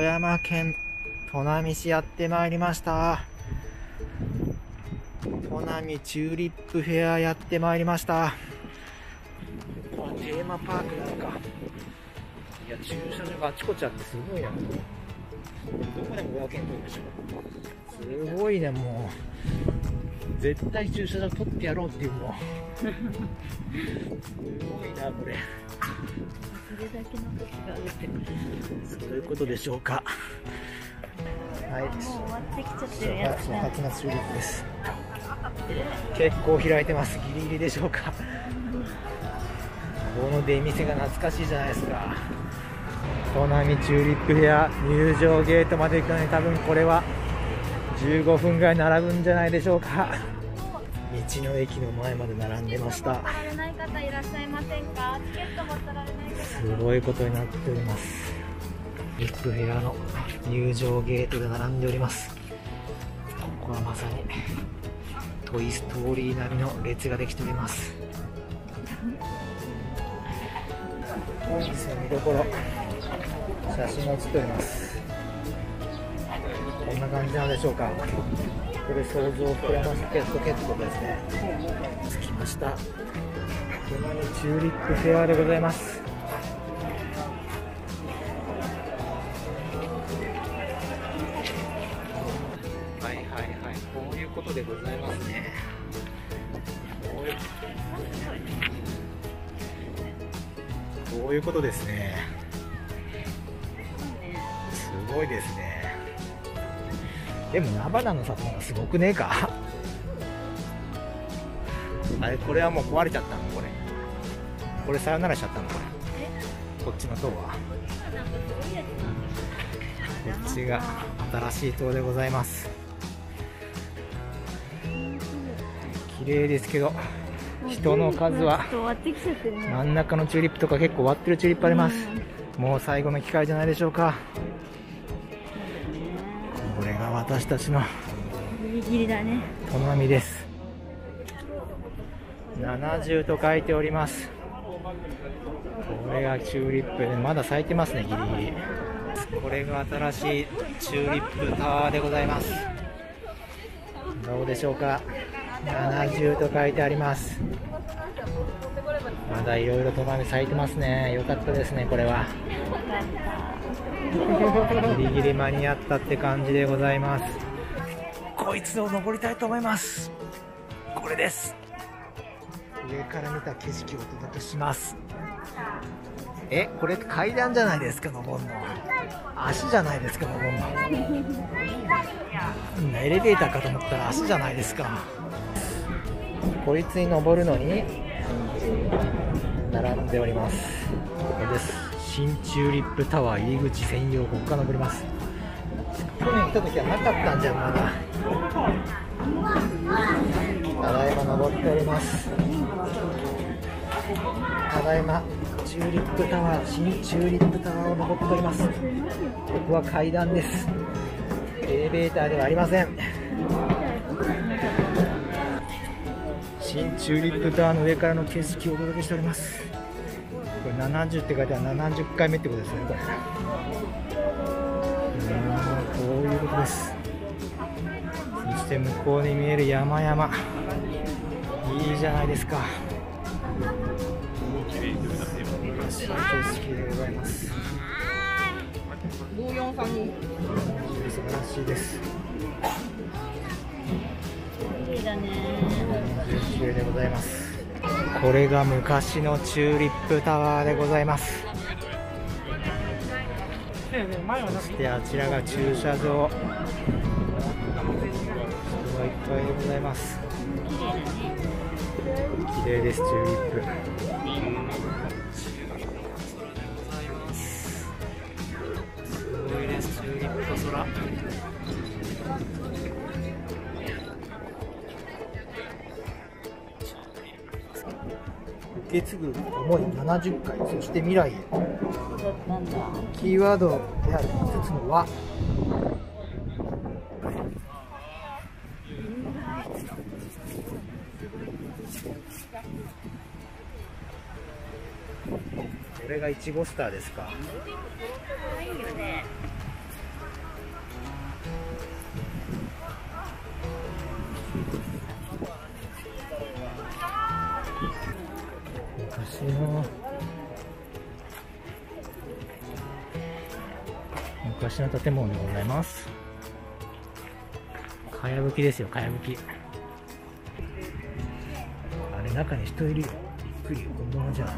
山県砺波市やってまいりました。砺波チューリップフェアやってまいりました。こテーマパークなのか。いや駐車場があちこちあってすごいなどこでも500円取るでしょ。すごいねもう。絶対駐車場取ってやろうっていうの。すごいなこれそれだけの価値があるってそういうことでしょうか。はい。もう終わってきちゃってるやつだ初夏チューリップです。結構開いてます。ギリギリでしょうか。この出店が懐かしいじゃないですか。砺波チューリップフェア入場ゲートまで行くのに多分これは15分ぐらい並ぶんじゃないでしょうか道の駅の前まで並んでました。られない方いらっしゃいませんか？チケット持ってられないすごいことになっております。リップフェアの入場ゲートで並んでおります。ここはまさにトイ・ストーリー並みの列ができております。本日の見どころ写真が写っております。こんな感じなのでしょうかこれ想像を膨らませてポケットですね。着きました。隣にチューリップフェアでございます。はいはいはい。こういうことでございますね。こういうことですね。すごいですねでも菜花の里がすごくねえか？あれこれはもう壊れちゃったのこれ。これさよならしちゃったのこれ。こっちの塔は。こっちが新しい塔でございます。綺麗ですけど人の数は真ん中のチューリップとか結構割ってるチューリップあります。もう最後の機会じゃないでしょうか。私たちのギリギリだね。砺波です。70と書いております。これがチューリップでまだ咲いてますねギリギリ。これが新しいチューリップタワーでございます。どうでしょうか。70と書いてあります。まだいろいろ砺波咲いてますね。よかったですねこれはギリギリ間に合ったって感じでございます。こいつを登りたいと思います。これです。上から見た景色をお届けします。えこれ階段じゃないですか登るの足じゃないですか登るの。うんエレベーターかと思ったら足じゃないですか。こいつに登るのに並んでおります。これです新チューリップタワー入り口専用ここから登ります。去年来た時はなかったんじゃんまだただいま登っております。ただいまチューリップタワー新チューリップタワーを登っております。ここは階段です。エレベーターではありません。新チューリップタワーの上からの景色をお届けしております。これ70って書いてある70回目ってことです。ねこれあーこういうことです。そして向こうに見える山々。いいじゃないですか。景色でございます素晴らしいです。綺麗だね。綺麗でございますこれが昔のチューリップタワーでございます。そしてあちらが駐車場。人がいっぱいでございます。綺麗ですチューリップ。すごいですチューリップと空。受け継ぐ思い70回そして未来へ。キーワードである5つのはこれがいちごスターですか。昔の建物でございます。かやぶきですよかやぶき。あれ中に人いるよ。びっくり。本物じゃんあ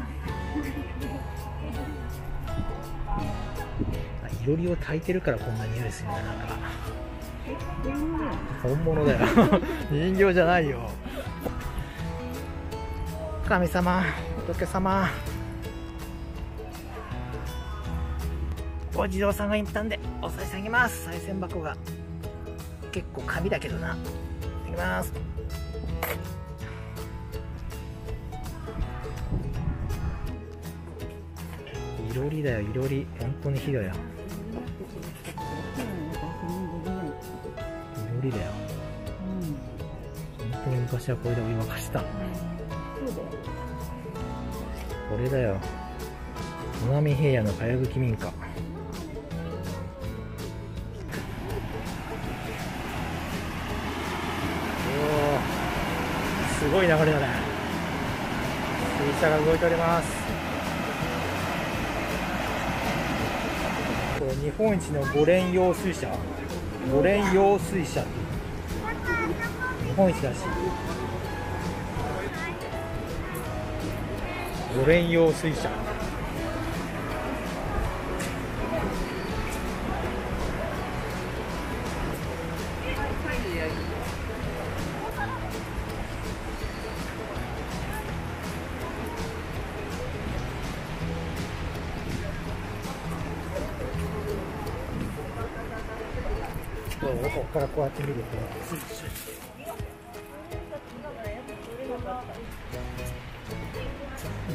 いろりを炊いてるからこんな匂いするんだ。なんか本物だよ。人形じゃないよ。神様仏様お地蔵さんが言ったんでお賽銭あげます。賽銭箱が。結構紙だけどな。いきます。いろりだよいろり。本当にひどいよ。いろりだよ。本当に昔はこれでお湯沸かしてたのこれだよ。砺波平野のかやぶき民家すごい流れだね。水車が動いております。日本一の五連用水車。五連用水車。日本一らし。い五連用水車。どうここからこうやって見ると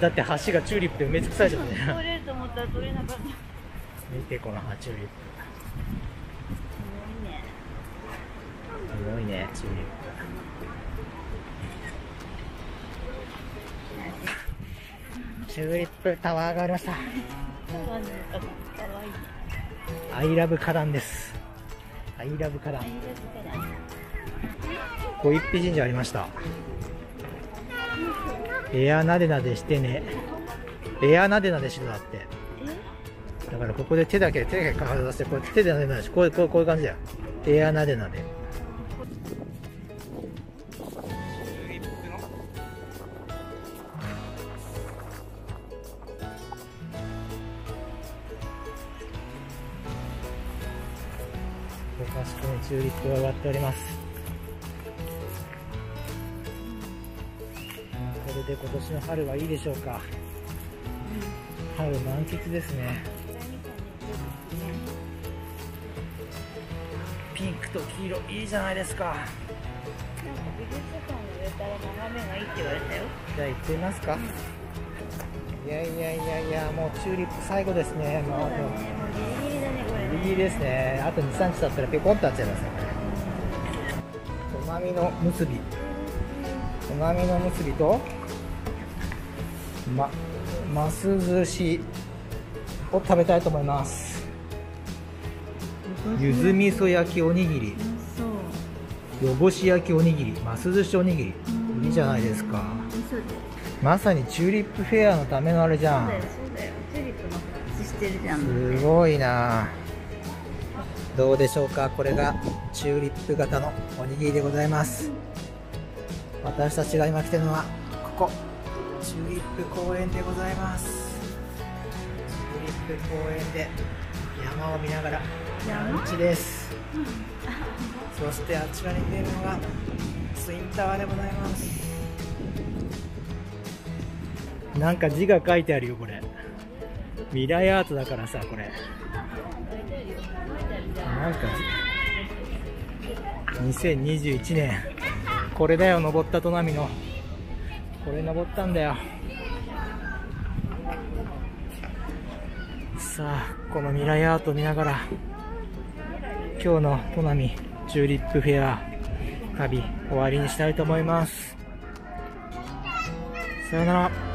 だって橋がチューリップで埋め尽くされちゃったね取れると思ったら取れなかった。す見てこのチューリップごいね。すごいねチューリップチューリップタワーがありました。アイラブ花壇ですアイラブから。小一匹神社ありました。エアなでなでしてね。エアなでなでしろだって。だからここで手だけ手だけかざしてこうやって手でなでなでしこうこういう感じだよ。エアなでなで昔こにチューリップが上がっております。これで今年の春はいいでしょうか。春満喫ですね。ピンクと黄色いいじゃないですか。なんか美術館に植えたら眺めがいいって言われたよ。じゃあ行ってみますか。いやいやいやいやもうチューリップ最後ですね。もう。ね。もうギリギリだね、これね。ギリギリですねあと23日経ったらペコンとなっちゃいますね砺波の結び砺波の結びとまます寿司を食べたいと思いますゆず味噌焼きおにぎり。よぼし焼きおにぎります寿司おにぎりいいじゃないですか。まさにチューリップフェアのためのあれじゃんそうだよ、そうだよ。チューリップの話してるじゃん。すごいなどうでしょうか？これがチューリップ型のおにぎりでございます。私たちが今来てるのはここチューリップ公園でございます。チューリップ公園で山を見ながらランチです。そしてあちらに見えるのがツインタワーでございます。なんか字が書いてあるよこれ。未来アートだからさこれ。なんか2021年。これだよ登った砺波の。これ登ったんだよ。さあこの未来アート見ながら今日の砺波チューリップフェア旅終わりにしたいと思います。さよなら。